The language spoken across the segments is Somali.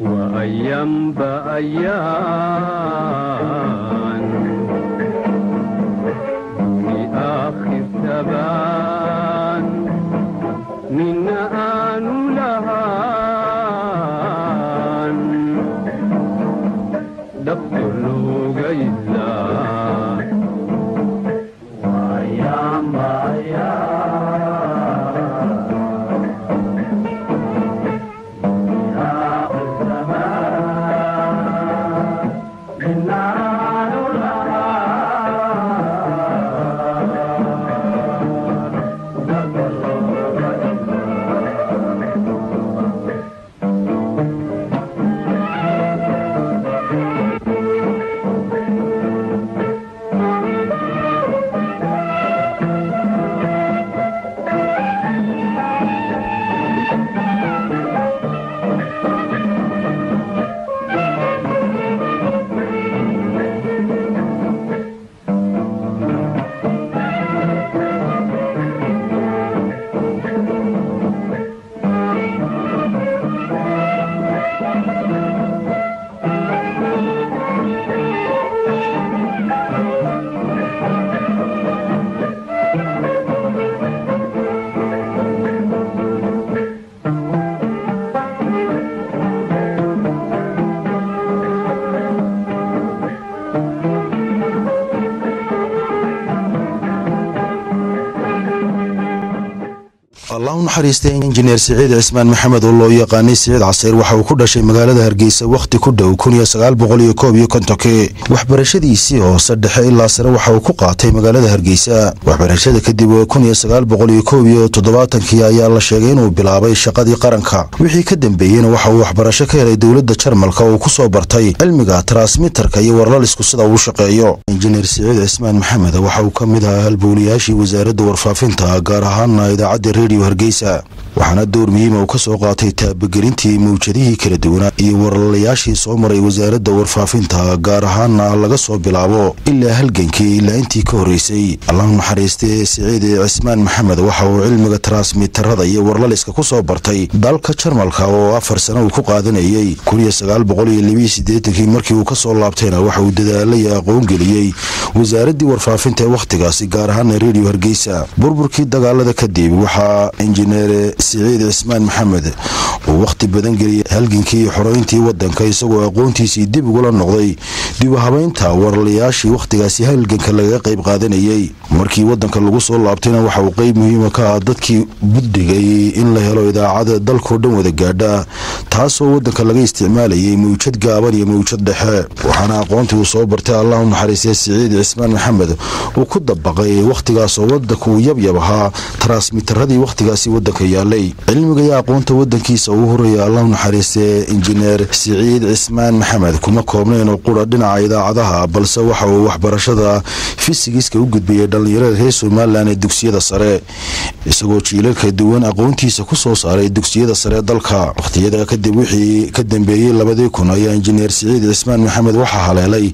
وأيام بأيام في آخر ثبات allah u naxariistay injineer siciid cismaan maxamed oo loo yaqaanay siciid caseyr waxa uu ku dhashay magaalada hargeysa wakhti ku dhow waxbarashadiisii hoose dhexe ilaa sare waxa uu ku qaatay magaalada hargeysa. Waxbarashada kadib kii ayaa la sheegay inuu bilaabay shaqadii qaranka. Wixii ka dambeeyeyna waxa uu waxbarasho ka helay dowladda jarmalka oo ku soo bartay cilmiga transmitarka iyo warlalisku sida uu shaqeeyo. Injineer siciid cismaan maxamed waxa uu ka mid ahaa halbowlayaashii wasaaradda warfaafinta gaar ahaana idaacadda rediyo hargeysa waxaana door muhiima uu ka soo qaatay taabagelintii mawjadihii kala duwanaa iyo warlalayaashii soo maray wasaaradda warfaafinta gaar ahaana laga soo bilaabo ilaa halgankii ilaa intii ka horreysay. Allahu naxariistay siciid cismaan maxamed waxa uu cilmiga transmitarada iyo warlaliska ku soo bartay dalka jarmalka oo afar sano uu ku qaadanayey kii markii uu ka soo laabtayna waxa uu dadaalaya aqoon geliyey wasaaraddii warfaafinta ee wakhtigaasi gaar ahaana rediyo hargeysa. Burburkii dagaalada kadib waxaa injineer siciid cismaan maxamed uu wakhti badan geliyay halgankii xoreyntii wadanka isagoo aqoontiisii dib ugula noqday. Dib u habeynta warlayaashii wakhtigaasi halganka lagaga qayb qaadanayey markii wadanka lagu soo laabtayna waxa uu qeyb muhiima ka ah dadkii buddigay in la helo idaacada dalkao dhan wada gaadha taasoo wadanka laga isticmaalayay mawjad gaaban iyo mawjad dhexe. Waxaana aqoontii uu soo bartay allahu naxariistay siciid cismaan maxamed uu ku dabaqay wakhtigaasoo wadanka uu yabyab ahaa transmitaradii wakhtigaasi wadanka yaalay. Cilmiga iyo aqoonta wadankiisa uu horaya allahu naxariistee injineer siciid cismaan maxamed kuma koobnayn qura dhinaca idaacadaha balse waxa uu waxbarashada fisigiska u gudbayay dhallinyarada reer somalilan ee dugsiyada sare. Isagoo jiilalka duwan aqoontiisa ku soo saaray dugsiyada sare dalka. Wakhtiyada kadib wixii ka dambeeyey labadii kun ayaa injineer siciid cismaan maxamed waxaa haleelay.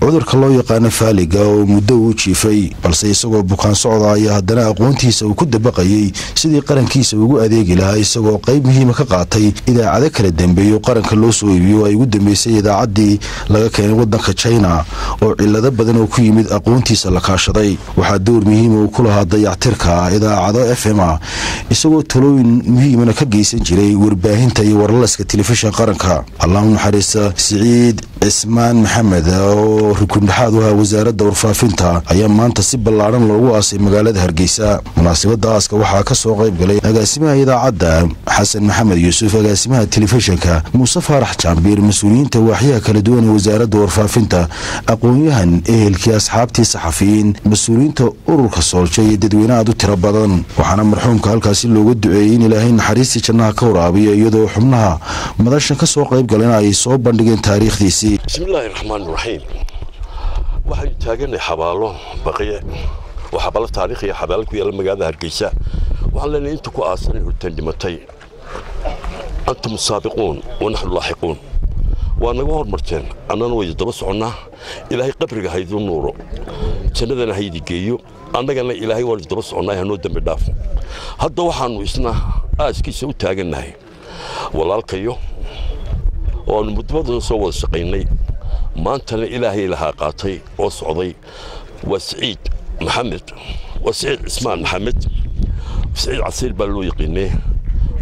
Cudurka loo yaqaano faaliga oo muddo uu jiifay balse isagoo bukaan socda ayaa haddana aqoontiisa uu ku dabaqayey sidii qarankiisa ugu adeegi lahaa isagoo qayb muhiima ka qaatay idaacado kala dambeeyo. Qaranka loo soo iibiyo ay ugu dambeysay idaacaddii laga keenay wadanka china oo cilado badan oo ku yimid aqoontiisa la kaashaday. Waxaa door muhiima uu ku lahaa dayactirka idaacado f m a isagoo talooyin muhiimana ka geysan jiray warbaahinta iyo warlalaska telefishin qaranka. Allahu naxariista siciid cismaan maxamed oo rukundhexaad u ahaa wasaaradda warfaafinta ayaa maanta si ballaadhan loogu aasay magaalada hargeysa. Munaasabada aaska waxaa ka soo qayb galay agaasimaha idaacadda xasan maxamed yuusuf agaasimaha telefishinka muuse faarax jaambiir mas'uuliyiinta waaxyaha kala duwan ee wasaaradda warfaafinta aqoon-yahan ehelkii asxaabtii saxafiyiin mas'uuliyiinta ururka soolja iyo dadweyne aad u tiro badan. Waxaana marxuumka halkaasi looga duceeyey in ilaahay naxariistii jannaha ka waraabiyo iyadoo xubnaha madashan ka soo qayb galeen ay soo bandhigeen taariikhdiisii. Bismillaahi raxmaan raxiim waxaynu taaganay xabaalo baqiye oo xabaalo taariikhiya xabaalo ku yaalla magaalada hargeysa. Waxaan leenahay inta ku aasanay hortaan dhimatay antum saabiquun wa naxnu laaxiquun. Waa naga hormarteen annana waydi daba soconnaa. Ilaahay qabriga hayduu nuuro. Jannadana haydi geeyo. Annagana ilaahay waanu daba soconnaa hanoo dembi dhaafo hadda waxaannu isna aaskiisa u taagannahay walaalkayo oo aanu muddo badan soo wada shaqaynay maantana ilaahay lahaa qaatay oo socday waa siciid maxamed waa siciid cismaan maxamed. Siciid casiir baa loo yaqiinay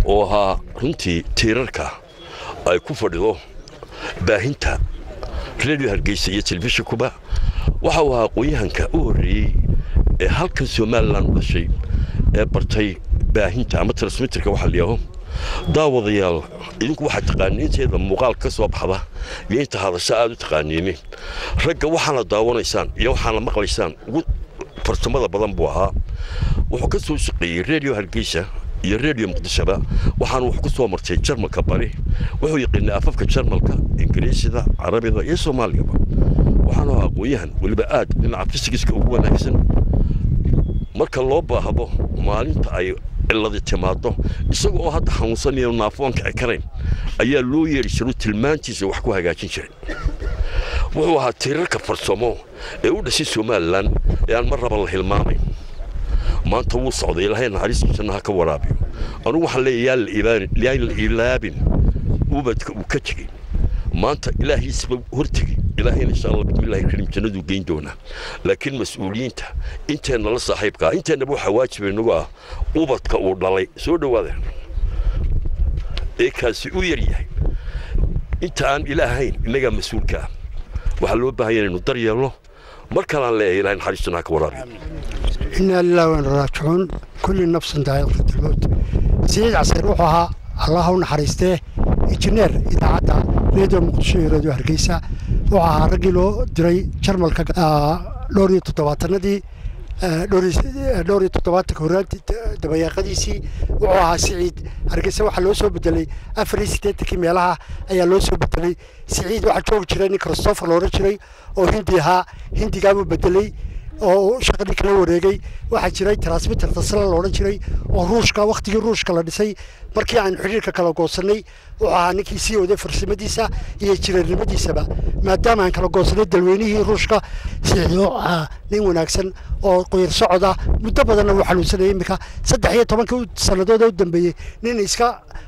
oo ahaa runtii tiirarka ay ku fadhido baahinta redio hargeysa iyo telefishinkuba waxa uu ahaa aqoon-yahanka u horreeyey ee halkan somalilan u dhashay ee bartay baahinta ama transmitterka waxa layaaho daawadayaal idinku waxaad taqaaniin inteeda muuqaal ka soo baxda iyo inta hadasho aad u taqaaniini. Ragga waxaana daawanaysaan iyo waxaana maqlaysaan ugu farsamada badan buu ahaa. Wuxuu ka soo shaqeeyey redio hargeysa iyo redio muqdishoba waxaana wax ku soo martay jarmalka bari. Wuxuu yaqiinay afafka jarmalka ingiriisida carabida iyo soomaaligaba waxaana ahaa aqoon-yahan weliba aad dhinaca fisigiska ugu wanaagsan. Marka loo baahdo maalinta ay ciladi timaado isaga oo hadda xanuunsanayo naafoonka ay karayn ayaa loo yeedhi jiro tilmaantiisa wax ku hagaajin jiray. Wuxuu ahaa tiirarka farsamo ee u dhashay somalilan ee aan mar raba la hilmaamayn maanta wuu socday ilaahay naxariistiisana ha ka waraabiyo. Anugu waxaan leeyahay yaan la ilaabin ubadka uu ka tegey. Maanta ilaahiisba hortegi ilaahayna insha allah bismillahi kariim jannaduu geyn doonaa laakiin mas'uuliyiinta inteenna la saaxiibkaa inteennaba waxaa waajiba inagu ah ubadka uu dhalay soo dhowaada ee kaasi u yar yahay. Inta aan ilaahayn innagaa mas'uulka ah. Waxaa loo baahanya inaynu dar yeelno mar kalaan leeyahay ilahay naxariistana ha ka waraabiyo inaa lilah waan raajicuun. Kulli nafsin daa'iqatilmowt siciid casiir wuxuu ahaa allah naxariistee injineer idaacadda redio muqdisho iyo redio hargeysa wuxuu ahaa raggii loo diray jarmalka dhowr iyo toddobaatanadii dhowr iyo toddobaatanka horaanti dabayaaqadiisii wuxuu ahaa siciid. Hargeysa waxaa loo soo bedelay afar iyo siddeetankii meelaha ayaa loo soo bedelay siciid waxaa joogi jiray nin christopher loodhan jiray oo hindi ahaa. Hindigaabuu bedelay oo shaqadii kala wareegay. Waxaa jiray transmitter tasla loodhan jiray oo ruushka wakhtigii ruushka la dhisay. Markii aan xidhiirka kala goosannay wuxuu ahaa ninkii sii waday farsamadiisa iyo jireernimadiisaba maadaama aan kala goosannay dalweynihii ruushka siciidoo ahaa nin wanaagsan oo qoyar socoda muddo badanna wuu xanuunsanayay iminka. Saddex iyo tobankii sanadooda u dambeeyey nin iska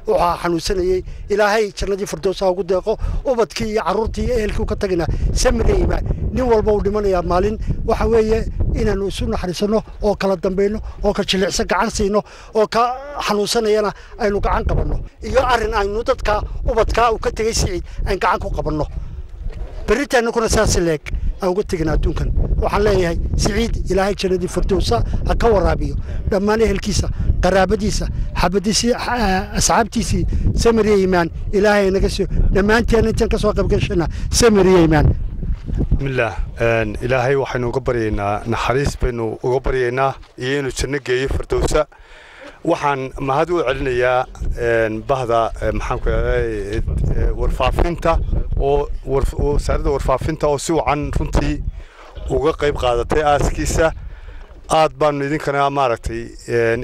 ahaa xanuunsanayey ilaahay jannadii firdowsa ugu deeqo ubadkii iyo carruurtii iyo ehelkii u ka tagina samira imaan nin walba uu dhimanayaa maalin. Waxa weeye inaannu isu naxariisanno oo kala dambayno oo ka jilicsan gacan siino oo ka xanuunsanayana aynu gacan qabanno iyo arrin aynu dadka ubadkaa uu ka tegey siciid aan gacan ku qabanno berritaannakuna saasi leeg aan uga tegin adduunkan. Waxaan leeyahay siciid ilaahay jannadii firdowsa ha ka waraabiyo. Dhammaan ehelkiisa qaraabadiisa asxaabtiisii samiriya imaan ilaahay naga siiyo dhammaanteen intaan ka soo qaybgashana samiriya imaan bismillaah ilaahay waxaynu uga baryaynaa naxariis baynu uga baryaynaa iyo inuu janno geeyo firdowsa waxaan mahad u celinayaa bahda maxaanku oo wasaaradda warfaafinta oo si wacan runtii uga qayb qaadatay aaskiisa. Aad baanu idinkana maaragtay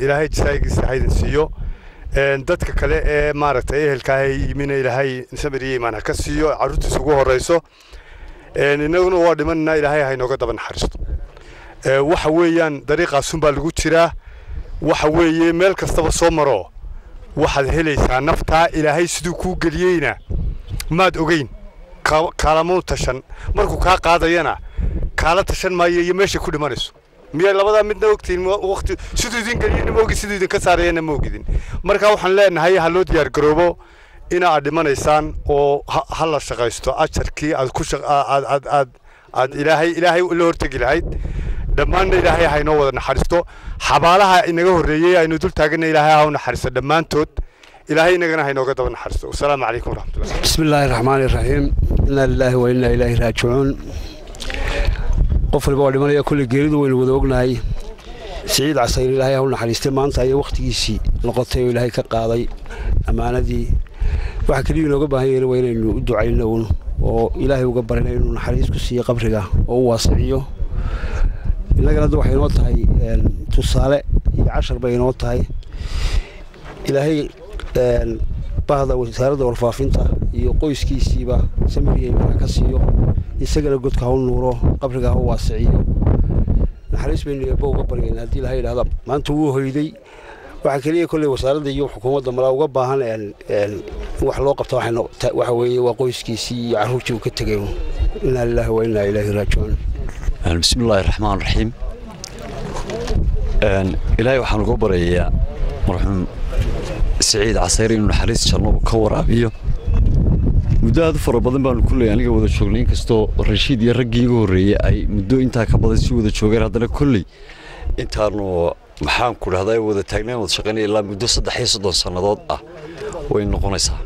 ilaahay jasaayigiisa haydin siiyo. Dadka kale ee maaragtay ehelkaa yimina ilaahay samir imaan ha ka siiyo carruurtiisa ugu horrayso innaguna waa dhimanina ilaahay haynooga daba naxariisto. Waxa weeyaan dariiqaasunbaa lagu jiraa waxa weeye meel kastaba soo maro. Waxaad helaysaa naftaa ilaahay siduu kuu geliyeyna. Maad ogeyn kaalamau tashan. Markuu kaa qaadayana kaala tashan maayo iyo meeshay ku dhimanayso. Miyay labadaa midna ogtihin waqti siduu idin geliyeyna maogi siduu idinka saarayana ma ogidin. Marka waxaan leenahay ha loo diyaar garoobo ina aad dhimanaysaan oo ha la shaqaysto. Ajarkii aad ku aad aad aad ilaahay ilaahay la hortegi lahayd dhammaanna ilaahay ha wada naxariisto. Xabaalaha inaga horreeyey aynu dul taaganna ilaahay ha naxariisto. Dhammaantood ilaahay inagana ha inooga daba naxariisto. Wasalaamu calaykum waraxmatullah bismi illaahi raxmaani raxiim inaa lilaahi wa innaa ilaahi raajicuun. Qof walba oo dhimanaya kulli geeridu waynu wada ognahay. Siciid casayr ilaahay ha naxariistay. Maanta ayay wakhtigiisii noqotay oo ilaahay ka qaaday ammaanadii. Waxa keliya inooga baahan yahayna waa inaynu u ducayno uun oo ilaahay uga barina inuu naxariis ku siiyo qabriga oo u waasiciyo innagana hadda waxay inoo tahay tusaale iyo cashar bay inoo tahay. Ilaahay bahda wasaaradda warfaafinta iyo qoyskiisiiba samiriya ka siiyo. Isagana godka ha u nuuro qabriga ha u waasiciyo. Naxariis baynu eebba uga baryayn haddii ilahay idhahda maanta wuu hoyday. Waxaa keliya kolley wasaaradda iyo xukuumadda malaa uga baahan wax loo qabto waxa weeye waa qoyskiisii iyo carruurtii uu ka tegay. Inaa lilaahi wa ilaahi raajicuun bismi illaahi raxmaan raxiim ilaahay waxaan uga baryayaa marxuum siciid casayr inuu naxariis janno ka waraabiyo. Muddo aad u fara badan baanu kulley aniga wada joognay inkastoo rashiid iyo raggii iga horreeyey ay muddo intaa ka badan si wada joogeen haddana kolley. Intaanu maxaan ku dhahdaa wada taagnaan wada shaqaynaya ilaa muddo saddex iyo soddon sannadood ah way noqonaysaa.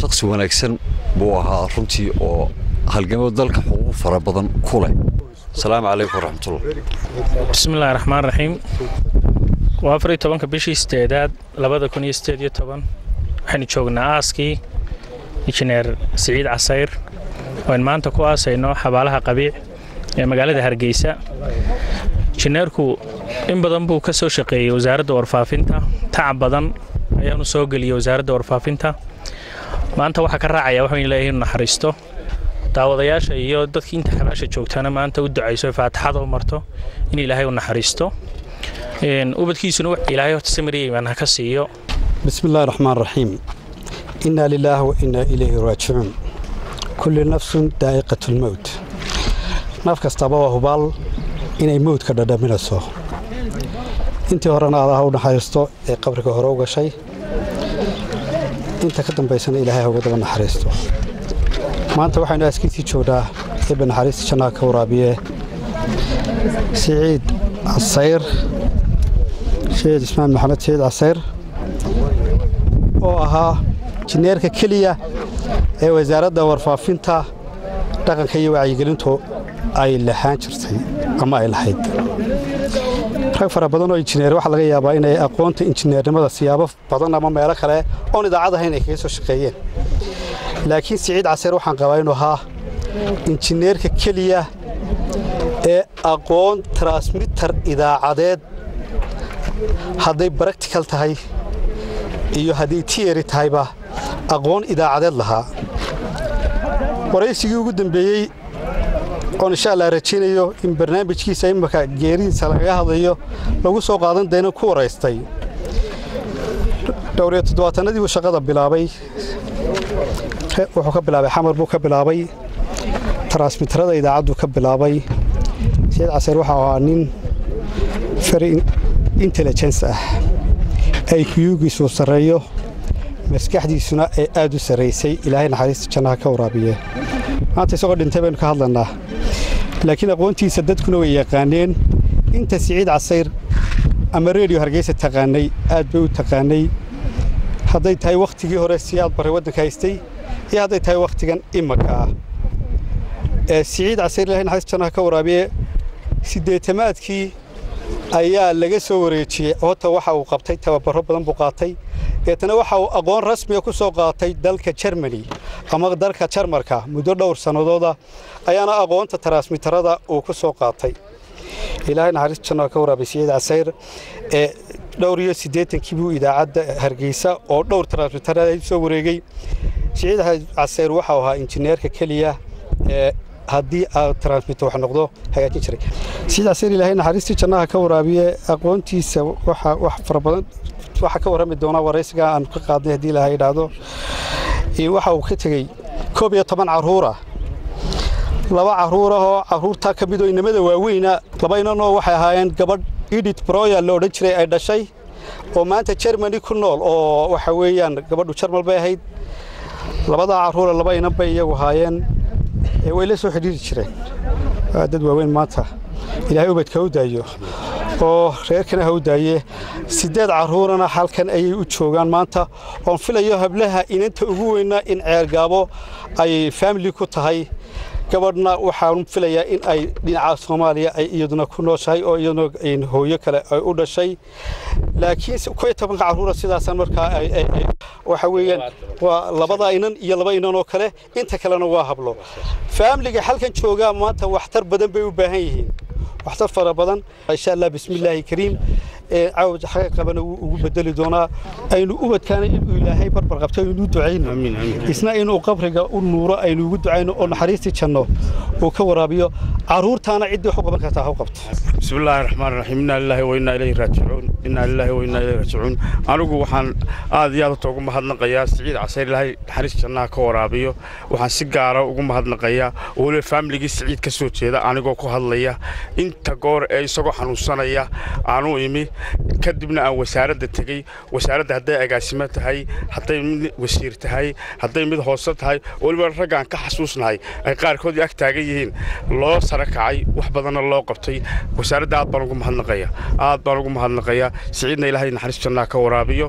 Shakhsi wanaagsan buu ahaa runtii oo halgamo dalka xuquuq fara badan ku leh. Asalaamu calaykum waraxmatullah bismillahi raxmaan raxiim waa afar iyo tobanka bishii sideedaad labada kun iyo sideed iyo toban waxaynu joognaa aaskii injineer siciid casayr. Oan maanta ku aasayno xabaalaha qabiic ee magaalada hargeysa. Injineerku in badan buu ka soo shaqeeyey wasaaradda warfaafinta. Tacab badan ayaanu soo geliyey wasaaradda warfaafinta. Maanta waxaa ka raacaya waxaynu leeyahay inu naxariisto daawadayaasha iyo dadkii inta xabaasha joogtana maanta u ducayso faatixada u marto in ilaahay u naxariisto. Ubadkiisuna ilaahay horta samiriyeyman ha ka siiyo. Bismi raxmaan raxiim innaa lilaahi wa innaa ilayhi raajicuun. Kulli nafsun daa'iqatu lmowt naf kastaba waa hubaal inay mowdka dhadhaminayso intii horena aadaha u naxariisto ee qabriga hore u gashay inta ka dambaysana ilaahay hauga daba naxariisto maanta waxaynu aaskiisii joognaa eebbe naxariista jannaha ka waraabiye siciid casayr sheed ismaan maxamed siciid casayr oo ahaa jineerka keliya ee wasaaradda warfaafinta dhaqanka iyo wacyigelintu ay lahaan jirtay ama ay lahayd. Rag fara badan oo injineer waxaa laga yaabaa inay aqoonta injineernimada siyaabo badan ama meelo kale oon idaacad ahayn ay kaga soo shaqeeyeen laakiin siciid caseyr waxaan qabaa inuu ahaa injineerka keliya ee aqoon transmitter idaacadeed. Hadday baractical tahay iyo hadday tiyeri tahayba aqoon idaacadeed lahaa. Waraysigii ugu dambeeyey oon insha allah rajaynayo in barnaamijkiisa imaka geeridiisa lagaga hadlayo lagu soo qaadan dayna ku waraystay dhowr iyo toddobaatanadii buu shaqada bilaabay wuxuu ka bilaabay xamar buu ka bilaabay transmitterada idaacadduu ka bilaabay. Sayid caseer waxau ahaa nin very intelligence ah. Ay kuyuugiisuu sarreeyo maskaxdiisuna ay aad u sarraysay ilaahay naxariista jannaha ka waraabiye. Maanta isagoo dhintay baynu ka hadlanaa laakiin aqoontiisa dadkuna way yaqaaneen inta siciid casayr ama reediyo hargeysa taqaanay aad bay u taqaanay. Hadday tahay wakhtigii hore si aad barray waddanka haystay iyo hadday tahay wakhtigan imaka siciid jannaha ka waraabiye siddeetamaadkii ayaa laga soo wareejiyey horta waxa uu qabtay tababaro badan buu qaatay deetana waxa uu aqoon rasmiga ku soo qaatay dalka jermani ama dalka jarmarka muddo dhowr sannadooda ayaana aqoonta transmitterada uu ku soo qaatay ilaahay naxariista jannaha ka waraabay siciid casayr ee dhowr iyo siddeetankii buu idaacadda hargeysa oo dhowr transmitterada soo wareegay siciid casayr waxau ahaa injineerka keliya haddii aad transmitter wax noqdo hagaajin jiray. Siciid casayr ilaahay naxariistii jannaha ka waraabiye aqoontiisa wax fara waxaa ka warrami doonaa waraysiga aan ka qaadnay haddii ilaahay idhaahdo. Waxa uu ka tegey koob iyo toban carruura laba carruurahoo carruurtaa ka midoo inamada waaweyna laba inanoo waxay ahaayeen gabadh edit broya la odhan jiray ay dhashay. Oo maanta jermani ku nool oo waxa weeyaan gabadhu jarmal bay ahayd labadaa carruura laba inan bay iyagu ahaayeen way la soo xidhiiri jireen dad waaweyn maanta. Ilaahay ubadka u daayo. Oo reerkana ha u daaye. Siddeed carruurana halkan ayay u joogaan maanta. Oon filayo hablaha inanta ugu weynaa in ceergaabo ay faamili ku tahay gabadhna waxaan filayaa in ay dhinaca soomaaliya ay iyaduna ku nooshahay oo iyaduna hooyo kale ay u dhashay. Laakiin ko iyo tobanka carruura sidaasaan markaa waxa weeyaan waa labada inan iyo laba inan oo kale inta kalena waa hablo. Faamiliga halkan joogaa maanta waxtar badan bay u baahan yihiin. Waxtar fara badan. Insha allah bismillaahi kariim caawaja xaga qabana wuu ugu bedeli doonaa aynu ubadkaana inuu ilaahay barbar qabta aynuu ducayno. Isna inuu qabriga u nuuro aynu ugu ducayno oo naxariistii janno uu ka waraabiyo. Caruurtaana ciddii wax u qaban kartaa ha qabto. Bismi raxmaan raxiim inaa lilaahi wa innaa raajicuun. Innaa lilaahi wa innaa raajicuun. Anigu waxaan aad iyo aad ugu mahadnaqayaa. Siciid casayr ilaahay naxariis jannaha ka waraabiyo. Waxaan si gaara ugu mahadnaqayaa. Weliba faamiligii siciid ka soo jeeda anigoo ku hadlaya. Inta goor ee isagoo xanuunsanaya aanuu imi kadibna aan wasaaradda tegey wasaaradda hadday agaasimo tahay hadday mid wasiir tahay hadday mid hoose tahay waliba raggaan ka xasuusnahay ay qaarkood ag taagan yihiin. Loo sara kacay wax badanna loo qabtay. Wasaaradda aad baan ugu mahadnaqayaa aad baan ugu mahadnaqayaa siciidna ilaahay naxariis jannaha ka waraabiyo.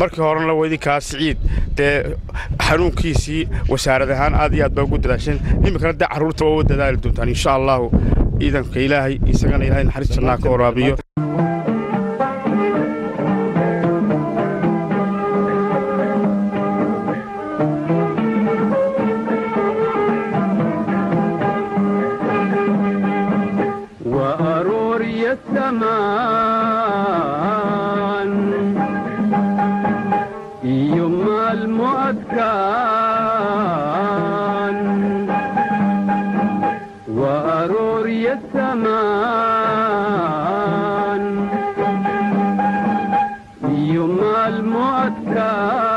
Markii horena weydinkaa siciid dee xanuunkiisii wasaarad ahaan aad iyo aad baa ugu dadaasheen iminkana dee carruurta waa u dadaali doontaan insha allahu. Ciidanka ilaahay isagana ilaahay naxariis ka waraabiyo का